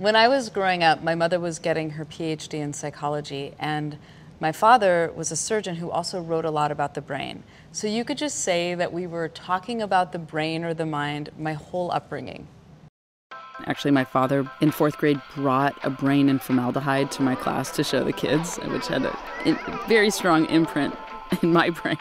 When I was growing up, my mother was getting her PhD in psychology, and my father was a surgeon who also wrote a lot about the brain. So you could just say that we were talking about the brain or the mind my whole upbringing. Actually, my father in fourth grade brought a brain in formaldehyde to my class to show the kids, which had a, very strong imprint in my brain.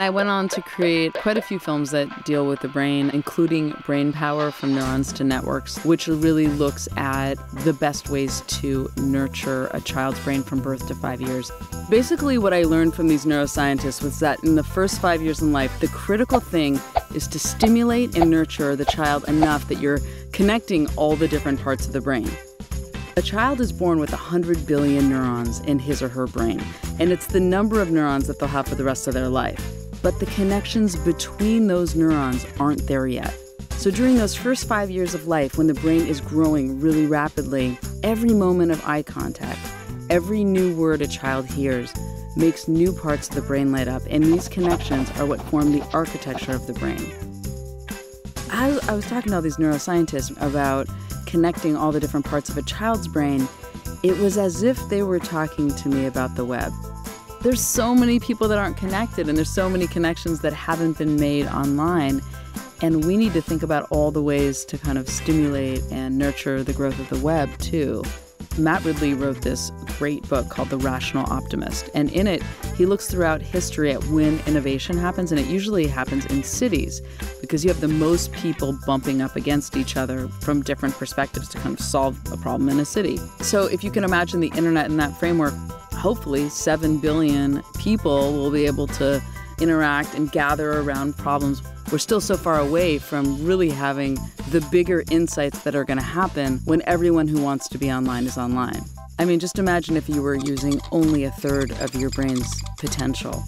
I went on to create quite a few films that deal with the brain, including Brain Power from Neurons to Networks, which really looks at the best ways to nurture a child's brain from birth to five years. Basically, what I learned from these neuroscientists was that in the first five years in life, the critical thing is to stimulate and nurture the child enough that you're connecting all the different parts of the brain. A child is born with 100 billion neurons in his or her brain, and it's the number of neurons that they'll have for the rest of their life but the connections between those neurons aren't there yet. So during those first five years of life, when the brain is growing really rapidly, every moment of eye contact, every new word a child hears, makes new parts of the brain light up, and these connections are what form the architecture of the brain. I, I was talking to all these neuroscientists about connecting all the different parts of a child's brain. It was as if they were talking to me about the web there's so many people that aren't connected and there's so many connections that haven't been made online and we need to think about all the ways to kind of stimulate and nurture the growth of the web too. Matt ridley wrote this great book called the rational optimist and in it he looks throughout history at when innovation happens and it usually happens in cities because you have the most people bumping up against each other from different perspectives to kind of solve a problem in a city. So if you can imagine the internet in that framework hopefully 7 billion people will be able to interact and gather around problems. We're still so far away from really having the bigger insights that are going to happen when everyone who wants to be online is online. I mean, just imagine if you were using only a third of your brain's potential.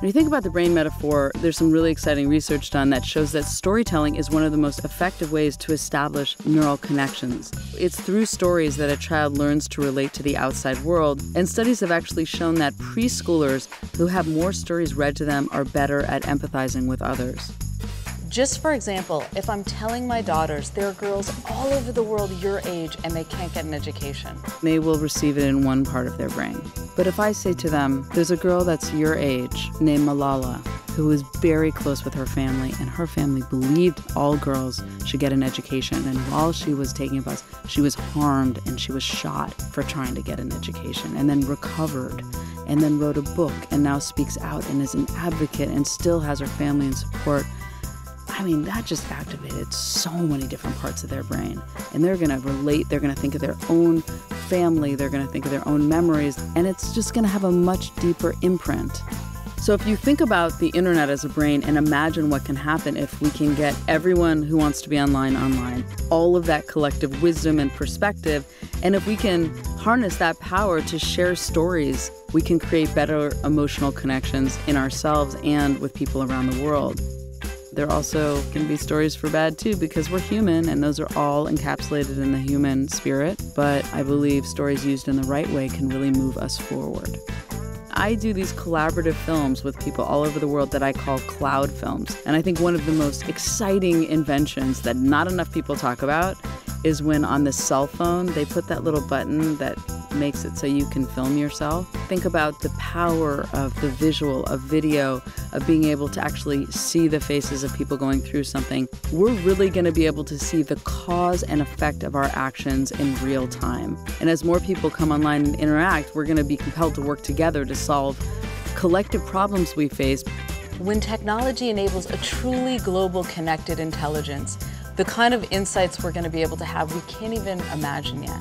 When you think about the brain metaphor, there's some really exciting research done that shows that storytelling is one of the most effective ways to establish neural connections. It's through stories that a child learns to relate to the outside world, and studies have actually shown that preschoolers who have more stories read to them are better at empathizing with others. Just for example, if I'm telling my daughters there are girls all over the world your age and they can't get an education, they will receive it in one part of their brain. But if I say to them, there's a girl that's your age named Malala who was very close with her family, and her family believed all girls should get an education. And while she was taking a bus, she was harmed and she was shot for trying to get an education, and then recovered, and then wrote a book, and now speaks out and is an advocate and still has her family in support. I mean, that just activated so many different parts of their brain. And they're going to relate, they're going to think of their own family, they're going to think of their own memories, and it's just going to have a much deeper imprint. So, if you think about the internet as a brain and imagine what can happen if we can get everyone who wants to be online online, all of that collective wisdom and perspective, and if we can harness that power to share stories, we can create better emotional connections in ourselves and with people around the world. There also can be stories for bad too, because we're human and those are all encapsulated in the human spirit. But I believe stories used in the right way can really move us forward. I do these collaborative films with people all over the world that I call cloud films. And I think one of the most exciting inventions that not enough people talk about is when on the cell phone they put that little button that makes it so you can film yourself. Think about the power of the visual, of video, of being able to actually see the faces of people going through something. We're really going to be able to see the cause and effect of our actions in real time. And as more people come online and interact, we're going to be compelled to work together to solve collective problems we face. When technology enables a truly global connected intelligence, the kind of insights we're going to be able to have we can't even imagine yet.